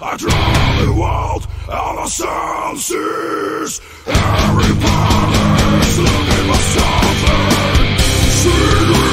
I draw the world all the senses. Everybody's looking for something. Secret.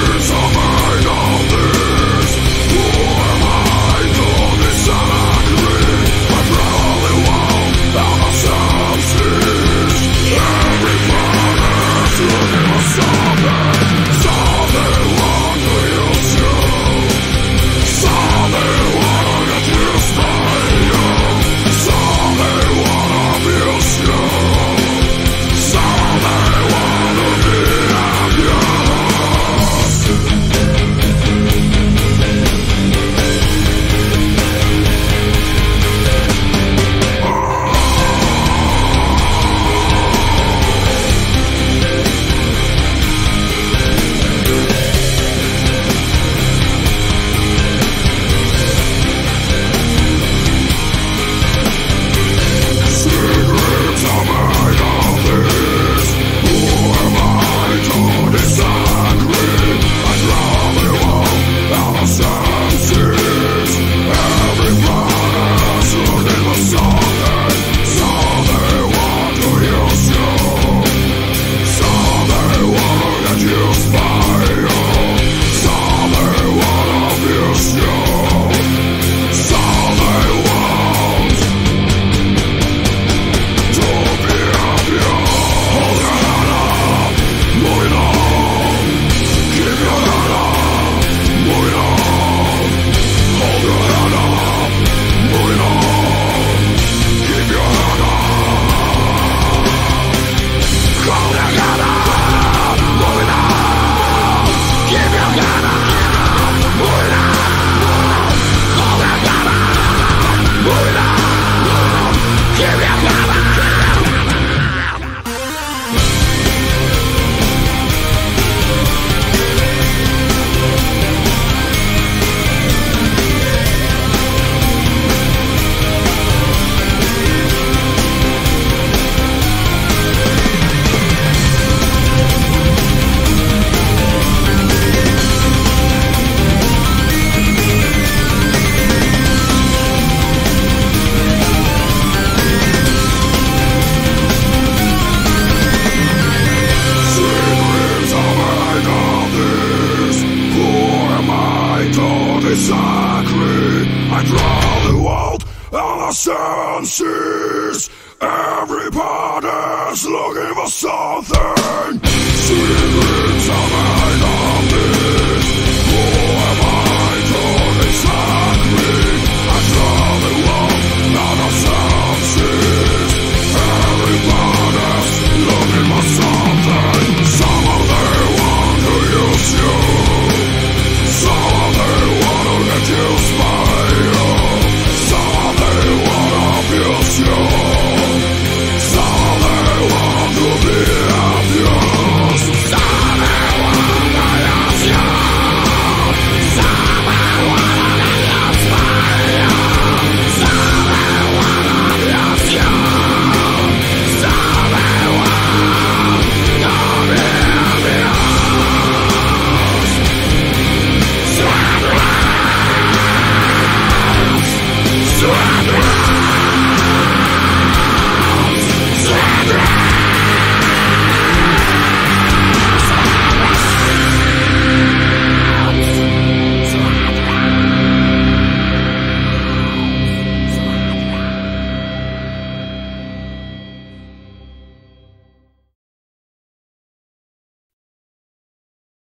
I draw the world on the seven seas. Everybody's looking for something. Secret.